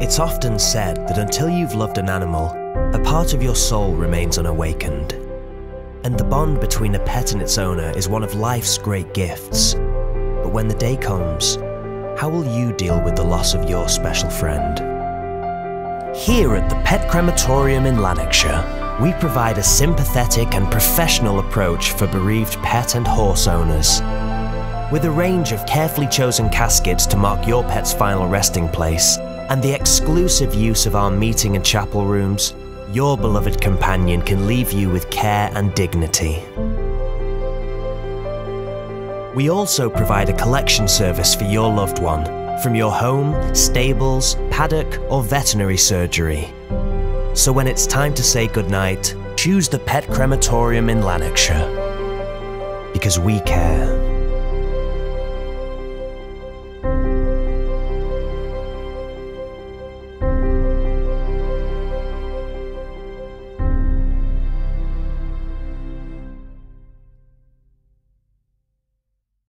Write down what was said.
It's often said that until you've loved an animal, a part of your soul remains unawakened. And the bond between a pet and its owner is one of life's great gifts. But when the day comes, how will you deal with the loss of your special friend? Here at the Pet Crematorium in Lanarkshire, we provide a sympathetic and professional approach for bereaved pet and horse owners. With a range of carefully chosen caskets to mark your pet's final resting place, and the exclusive use of our meeting and chapel rooms, your beloved companion can leave you with care and dignity. We also provide a collection service for your loved one from your home, stables, paddock, or veterinary surgery. So when it's time to say goodnight, choose the Pet Crematorium in Lanarkshire. Because we care.